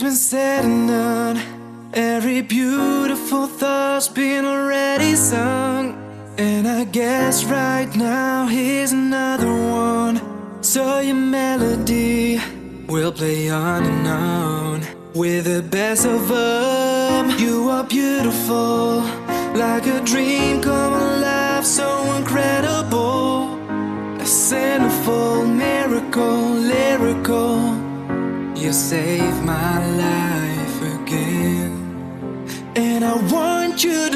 has been said and done. Every beautiful thought's been already sung. And I guess right now here's another one. So your melody will play on and on With the best of them You are beautiful. Like a dream come alive So incredible. A sinful miracle, lyrical you saved my life again. And I want you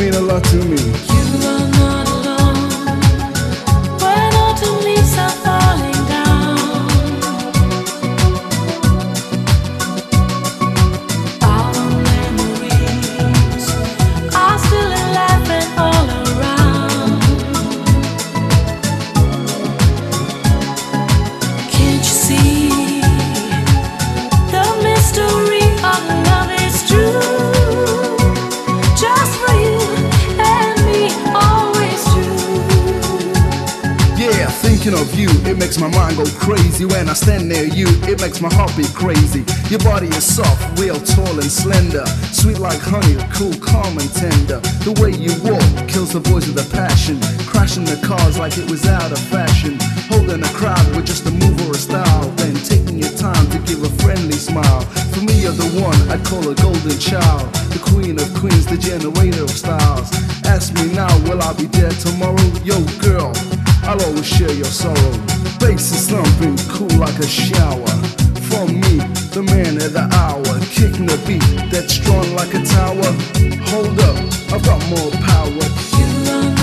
mean a lot to me. Crazy. When I stand near you, it makes my heart beat crazy. Your body is soft, real tall and slender. Sweet like honey, cool, calm and tender. The way you walk kills the voice of the passion. Crashing the cars like it was out of fashion. Holding a crowd with just a move or a style. Then taking your time to give a friendly smile. For me, you're the one I'd call a golden child. The queen of queens, the generator of styles. Ask me now, will I be dead tomorrow? Yo, girl. I'll always share your sorrow. Bass is thumping, cool like a shower. For me, the man of the hour, kicking the beat that's strong like a tower. Hold up, I've got more power.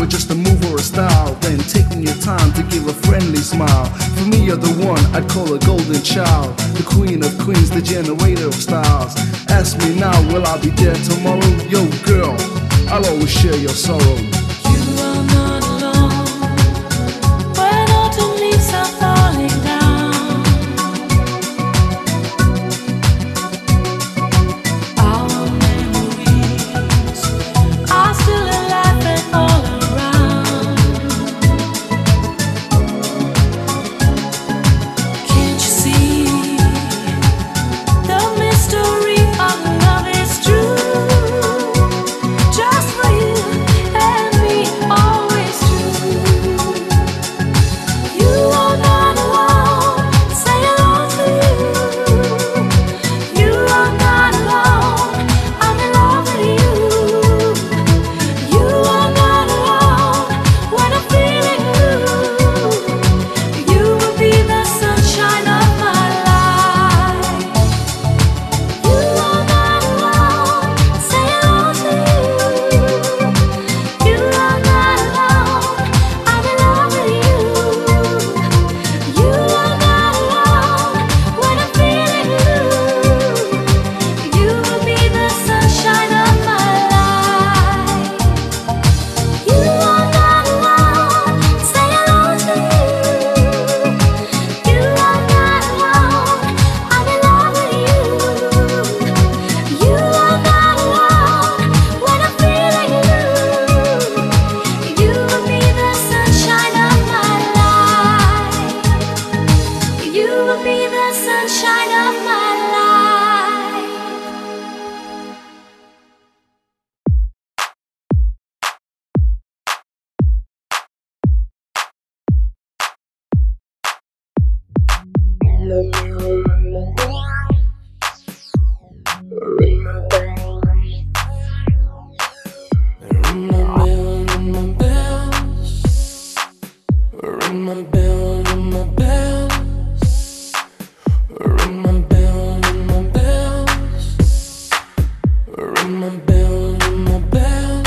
With just a move or a style. Then taking your time to give a friendly smile. For me, you're the one I'd call a golden child. The queen of queens, the generator of styles. Ask me now, will I be there tomorrow? Yo, girl, I'll always share your sorrow. My bell, my bells.